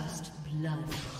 First blood.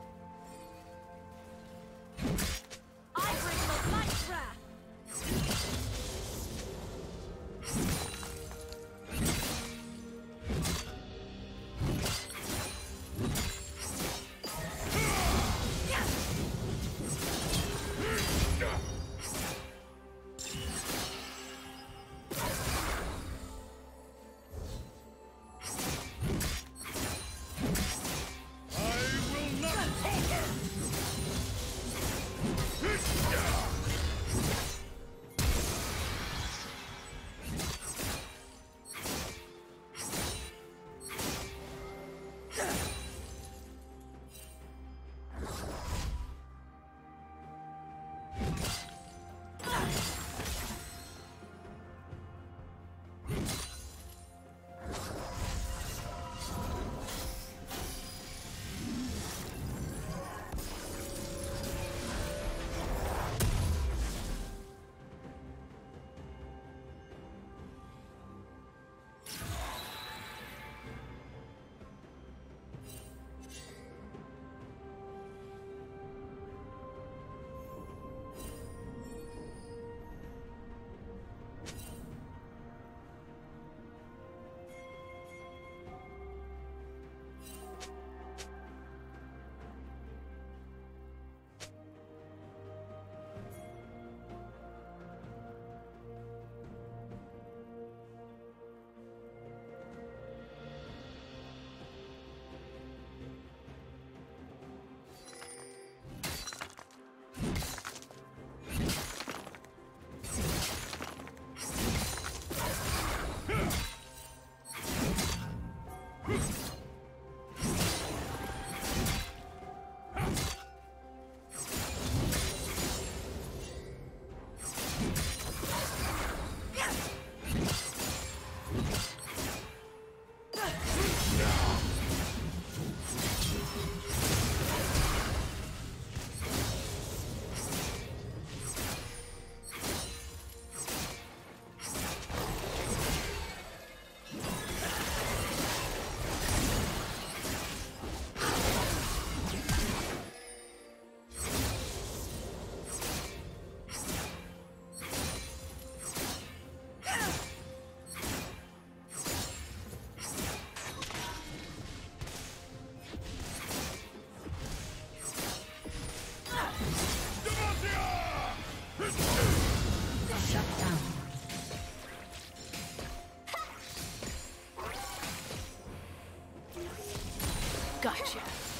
Gotcha.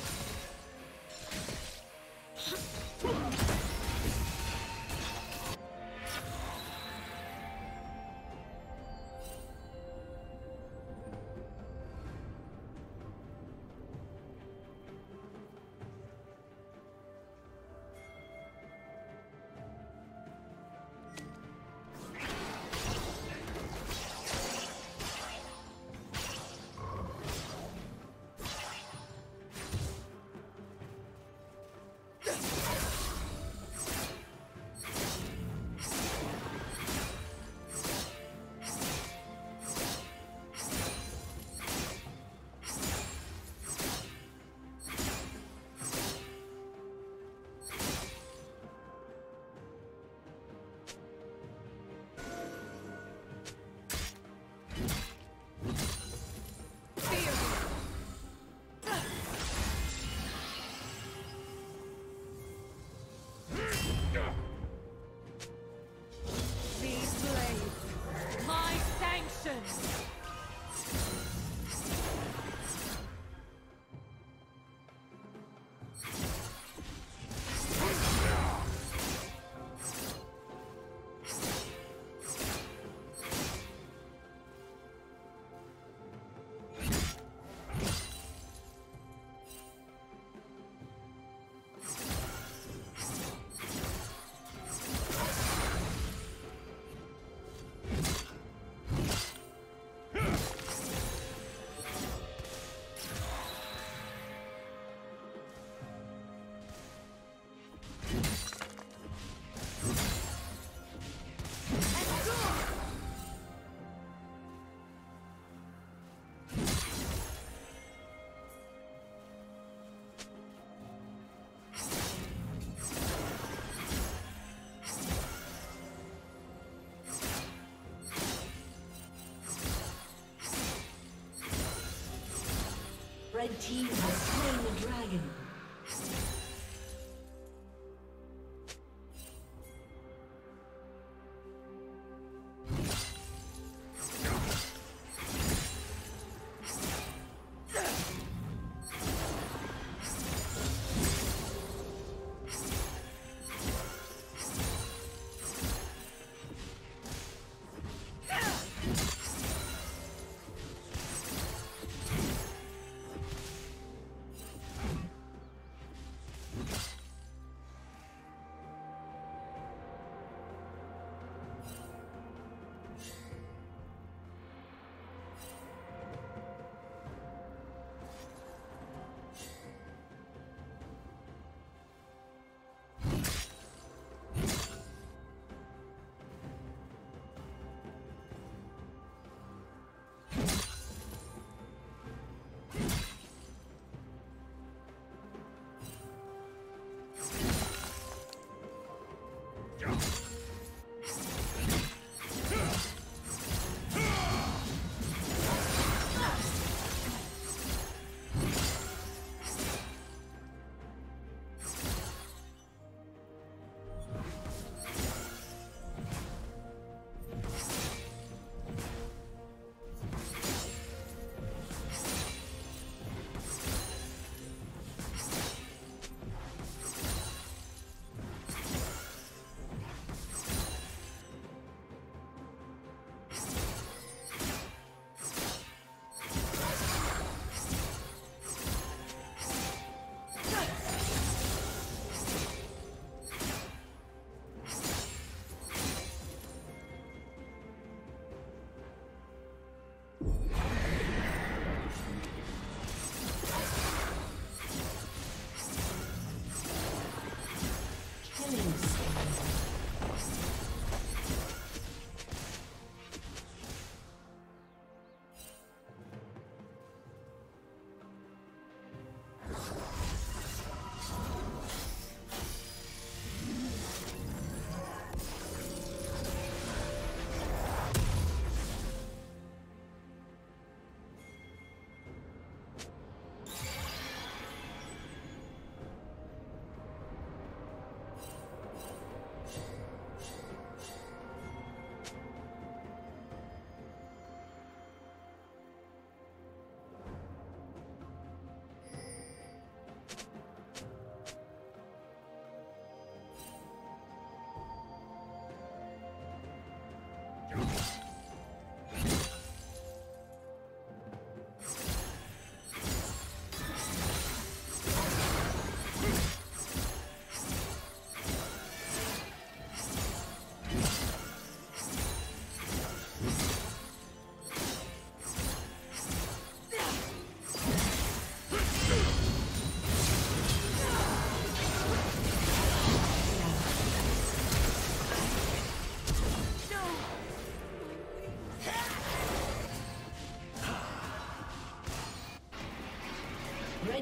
Red team has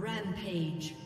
Rampage.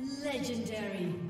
Legendary.